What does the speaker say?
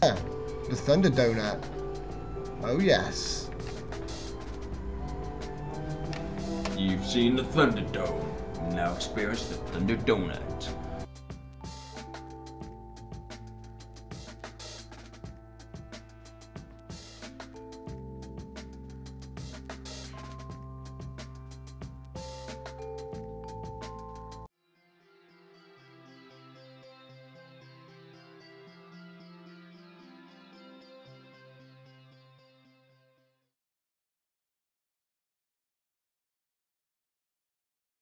The Thunder Donut. Oh, yes. You've seen the Thunder Dome. Now experience the Thunder Donut.